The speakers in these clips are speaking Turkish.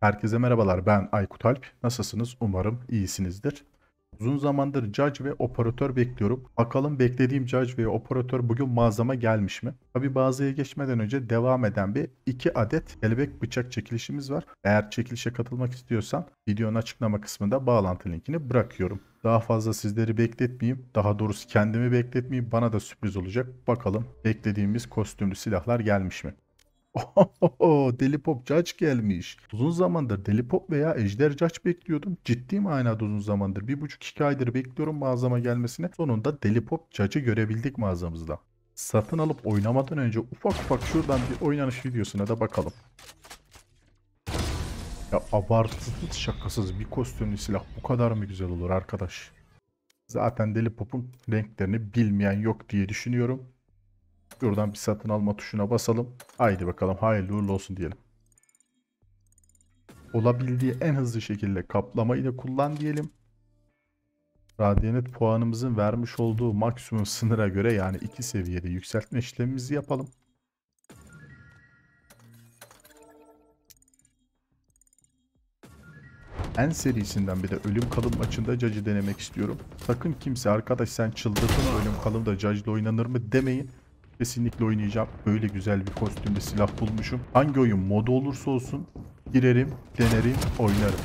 Herkese merhabalar ben Aykut Alp. Nasılsınız? Umarım iyisinizdir. Uzun zamandır Judge ve operatör bekliyorum. Bakalım beklediğim Judge ve operatör bugün mağazama gelmiş mi? Tabi mağazaya geçmeden önce devam eden bir iki adet kelebek bıçak çekilişimiz var. Eğer çekilişe katılmak istiyorsan videonun açıklama kısmında bağlantı linkini bırakıyorum. Daha fazla sizleri bekletmeyeyim. Daha doğrusu kendimi bekletmeyeyim. Bana da sürpriz olacak. Bakalım beklediğimiz kostümlü silahlar gelmiş mi? Deli Pop Judge gelmiş. Uzun zamandır Deli Pop veya Ejder Judge bekliyordum. Ciddi manada uzun zamandır. Bir buçuk iki aydır bekliyorum mağazama gelmesine. Sonunda Deli Pop Judge'ı görebildik mağazamızda. Satın alıp oynamadan önce ufak ufak şuradan bir oynanış videosuna da bakalım. Ya abartısız şakasız bir kostümlü silah bu kadar mı güzel olur arkadaş? Zaten Deli Pop'un renklerini bilmeyen yok diye düşünüyorum. Buradan bir satın alma tuşuna basalım. Haydi bakalım hayırlı uğurlu olsun diyelim. Olabildiği en hızlı şekilde kaplamayı da kullan diyelim. Radyanet puanımızın vermiş olduğu maksimum sınıra göre yani iki seviyede yükseltme işlemimizi yapalım. En serisinden bir de ölüm kalım maçında Judge'ı denemek istiyorum. Sakın kimse arkadaş sen çıldırdın ölüm kalımda Judge'la oynanır mı demeyin. Kesinlikle oynayacağım. Böyle güzel bir kostümde silah bulmuşum. Hangi oyun modu olursa olsun girerim, denerim, oynarım.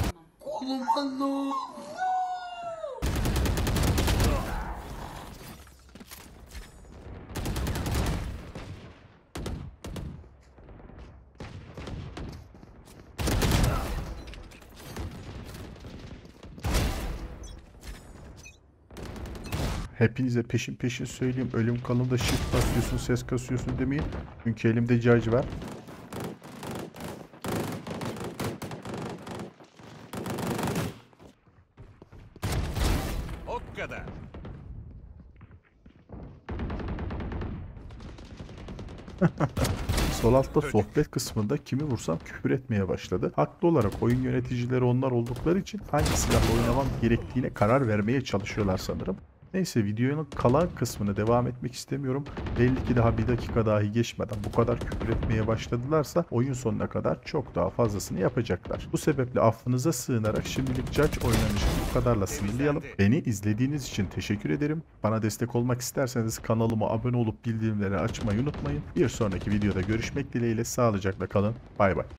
Hepinize peşin peşin söyleyeyim. Ölüm kalımda shift basıyorsun, ses kasıyorsun demeyin. Çünkü elimde caj var. O kadar. Sol altta sohbet kısmında kimi vursam küfür etmeye başladı. Haklı olarak oyun yöneticileri onlar oldukları için hangi silahla oynamam gerektiğine karar vermeye çalışıyorlar sanırım. Neyse videonun kalan kısmını devam etmek istemiyorum. Belli ki daha bir dakika dahi geçmeden bu kadar küfür etmeye başladılarsa oyun sonuna kadar çok daha fazlasını yapacaklar. Bu sebeple affınıza sığınarak şimdilik Judge oynanışını bu kadarla sınırlayalım. Beni izlediğiniz için teşekkür ederim. Bana destek olmak isterseniz kanalıma abone olup bildirimleri açmayı unutmayın. Bir sonraki videoda görüşmek dileğiyle sağlıcakla kalın. Bay bay.